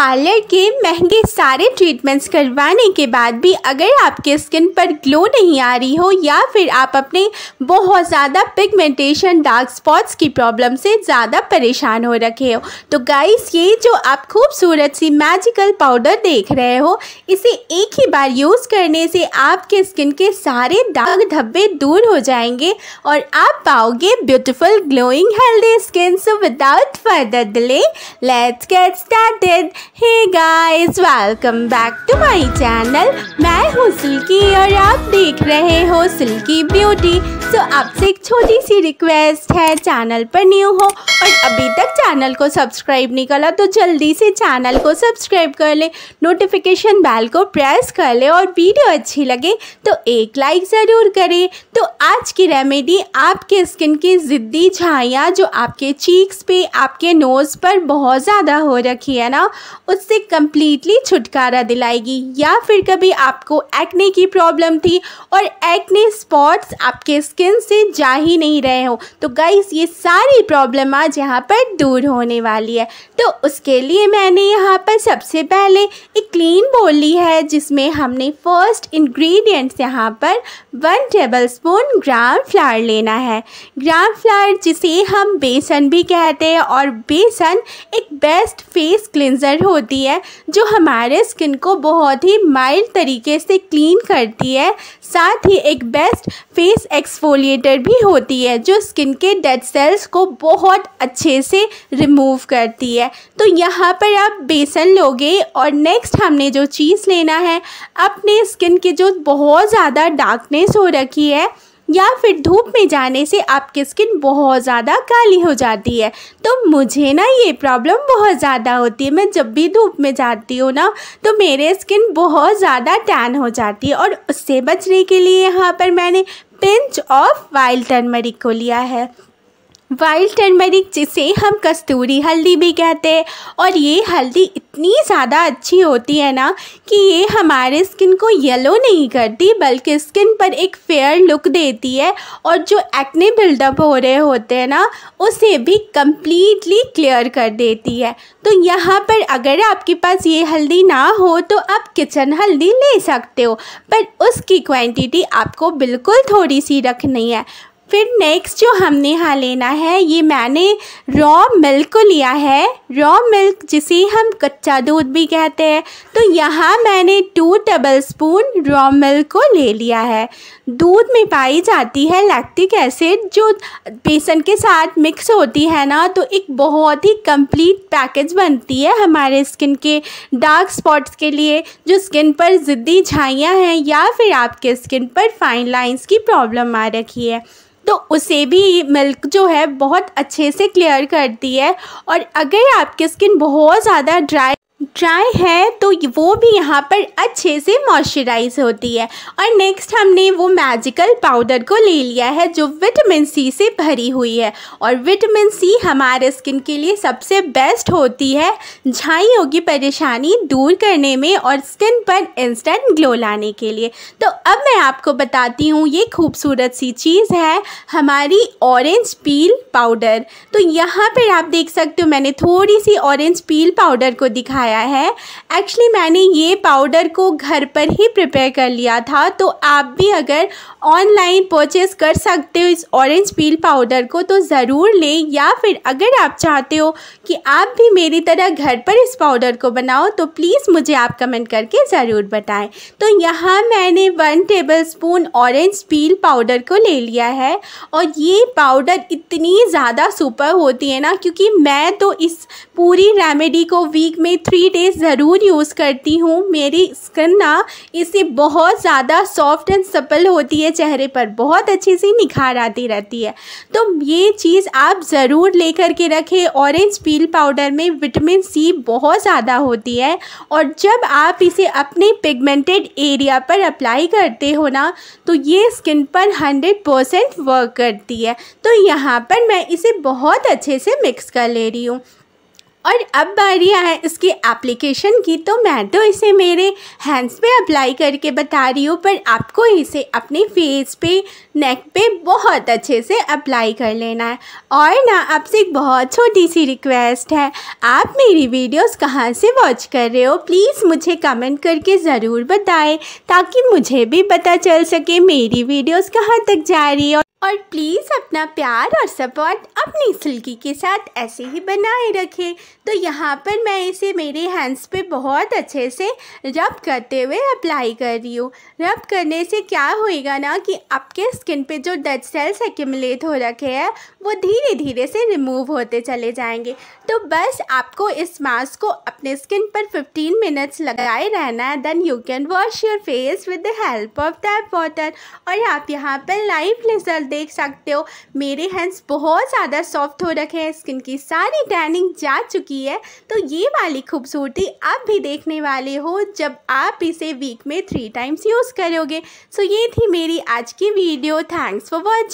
Parlour के महँगे सारे ट्रीटमेंट्स करवाने के बाद भी अगर आपके स्किन पर ग्लो नहीं आ रही हो या फिर आप अपने बहुत ज़्यादा पिगमेंटेशन डार्क स्पॉट्स की प्रॉब्लम से ज़्यादा परेशान हो रखे हो तो गाइस ये जो आप खूबसूरत सी मैजिकल पाउडर देख रहे हो, इसे एक ही बार यूज़ करने से आपके स्किन के सारे दाग धब्बे दूर हो जाएँगे और आप पाओगे beautiful glowing healthy skin so without further delay let's get started hey guys welcome back to my channel मैं हूँ सिल्की और आप देख रहे हो सिल्की ब्यूटी सो so, आपसे एक छोटी सी रिक्वेस्ट है चैनल पर न्यू हो और अभी तक चैनल को सब्सक्राइब नहीं करा तो जल्दी से चैनल को सब्सक्राइब कर ले नोटिफिकेशन बेल को प्रेस कर ले और वीडियो अच्छी लगे तो एक लाइक ज़रूर करें। तो आज की रेमेडी आपके स्किन की ज़िद्दी छाइयाँ जो आपके चीक्स पे आपके नोज़ पर बहुत ज़्यादा हो रखी है ना उससे कम्प्लीटली छुटकारा दिलाएगी। या फिर कभी आपको एक्ने की प्रॉब्लम थी और एक्ने स्पॉट्स आपके स्किन से जा ही नहीं रहे हो। तो गाइस ये सारी प्रॉब्लम आज यहाँ पर दूर होने वाली है। तो उसके लिए मैंने यहाँ पर सबसे पहले एक क्लीन बोल ली है, जिसमें हमने फ़र्स्ट इंग्रेडिएंट्स यहाँ पर one tablespoon gram flour लेना है। ग्राम फ्लावर जिसे हम बेसन भी कहते हैं और बेसन एक बेस्ट फेस क्लिनज़र होती है, जो हमारे स्किन को बहुत ही माइल्ड तरीके से क्लीन करती है। साथ ही एक बेस्ट फेस एक्सफोलिएटर भी होती है, जो स्किन के डेड सेल्स को बहुत अच्छे से रिमूव करती है। तो यहाँ पर आप बेसन लोगे और नेक्स्ट हमने जो चीज़ लेना है, अपने स्किन के जो बहुत ज़्यादा डार्कनेस हो रखी है या फिर धूप में जाने से आपकी स्किन बहुत ज़्यादा काली हो जाती है। तो मुझे ना ये प्रॉब्लम बहुत ज़्यादा होती है। मैं जब भी धूप में जाती हूँ ना तो मेरे स्किन बहुत ज़्यादा टैन हो जाती है और उससे बचने के लिए यहाँ पर मैंने पिंच ऑफ़ वाइल्ड टर्मरिक को लिया है। वाइल्ड टर्मरिक जिसे हम कस्तूरी हल्दी भी कहते हैं, और ये हल्दी इतनी ज़्यादा अच्छी होती है ना कि ये हमारे स्किन को येलो नहीं करती, बल्कि स्किन पर एक फेयर लुक देती है, और जो एक्ने बिल्डअप हो रहे होते हैं ना, उसे भी कम्प्लीटली क्लियर कर देती है। तो यहाँ पर अगर आपके पास ये हल्दी ना हो तो आप किचन हल्दी ले सकते हो, पर उसकी क्वांटिटी आपको बिल्कुल थोड़ी सी रखनी है। फिर नेक्स्ट जो हमने यहाँ लेना है, ये मैंने रॉ मिल्क को लिया है। रॉ मिल्क जिसे हम कच्चा दूध भी कहते हैं तो यहाँ मैंने two tablespoon raw milk को ले लिया है। दूध में पाई जाती है लैक्टिक एसिड जो बेसन के साथ मिक्स होती है ना तो एक बहुत ही कंप्लीट पैकेज बनती है हमारे स्किन के डार्क स्पॉट्स के लिए, जो स्किन पर ज़िद्दी छाइयाँ हैं या फिर आपके स्किन पर फाइन लाइंस की प्रॉब्लम आ रखी है। तो उसे भी मिल्क जो है बहुत अच्छे से क्लियर करती है। और अगर आपकी स्किन बहुत ज़्यादा ड्राई ड्राई है तो वो भी यहाँ पर अच्छे से मॉइस्चराइज होती है। और नेक्स्ट हमने वो मैजिकल पाउडर को ले लिया है, जो विटामिन सी से भरी हुई है। और विटामिन सी हमारे स्किन के लिए सबसे बेस्ट होती है झाइयों की परेशानी दूर करने में और स्किन पर इंस्टेंट ग्लो लाने के लिए। तो अब मैं आपको बताती हूँ, ये खूबसूरत सी चीज़ है हमारी ऑरेंज पील पाउडर तो यहाँ पर आप देख सकते हो, मैंने थोड़ी सी ऑरेंज पील पाउडर को दिखाया आया है। एक्चुअली मैंने ये पाउडर को घर पर ही प्रिपेयर कर लिया था तो आप भी अगर ऑनलाइन परचेज़ कर सकते हो इस ऑरेंज पील पाउडर को तो ज़रूर लें। या फिर अगर आप चाहते हो कि आप भी मेरी तरह घर पर इस पाउडर को बनाओ तो प्लीज़ मुझे आप कमेंट करके ज़रूर बताएँ। तो यहाँ मैंने one tablespoon orange peel powder को ले लिया है। और ये पाउडर इतनी ज़्यादा सुपर होती है ना, क्योंकि मैं तो इस पूरी रेमेडी को वीक में थ्री थ्री डेज़ ज़रूर यूज़ करती हूँ। मेरी स्किन ना इससे बहुत ज़्यादा सॉफ्ट एंड सपल होती है चेहरे पर। बहुत अच्छी सी निखार आती रहती है। तो ये चीज़ आप ज़रूर लेकर के रखें। ऑरेंज पील पाउडर में विटामिन सी बहुत ज़्यादा होती है। और जब आप इसे अपने पिगमेंटेड एरिया पर अप्लाई करते हो ना तो ये स्किन पर हंड्रेड परसेंट वर्क करती है। तो यहाँ पर मैं इसे बहुत अच्छे से मिक्स कर ले रही हूँ। और अब बारी है इसकी एप्लीकेशन की तो मैं तो इसे मेरे हैंड्स पे अप्लाई करके बता रही हूँ, पर आपको इसे अपने फेस पे नेक पे बहुत अच्छे से अप्लाई कर लेना है। और ना, आपसे एक बहुत छोटी सी रिक्वेस्ट है। आप मेरी वीडियोस कहाँ से वॉच कर रहे हो? प्लीज़ मुझे कमेंट करके ज़रूर बताएँ, ताकि मुझे भी पता चल सके मेरी वीडियोस कहाँ तक जा रही है। और प्लीज़ अपना प्यार और सपोर्ट अपनी सिल्की के साथ ऐसे ही बनाए रखें। तो यहाँ पर मैं इसे मेरे हैंड्स पे बहुत अच्छे से रब करते हुए अप्लाई कर रही हूँ। रब करने से क्या होएगा ना कि आपके स्किन पे जो डेड सेल्स एक्यूमुलेट हो रखे हैं, वो धीरे धीरे से रिमूव होते चले जाएँगे। तो बस आपको इस मास्क को अपने स्किन पर 15 मिनट्स लगाए रहना है। Then you can wash your face with the help of that water और आप यहाँ पर लाइव रिज़ल्ट देख सकते हो। मेरे हैंड्स बहुत ज़्यादा सॉफ्ट हो रखे हैं, स्किन की सारी टैनिंग जा चुकी है तो ये वाली खूबसूरती आप भी देखने वाले हो जब आप इसे वीक में थ्री टाइम्स यूज़ करोगे। सो ये थी मेरी आज की वीडियो थैंक्स फॉर वॉचिंग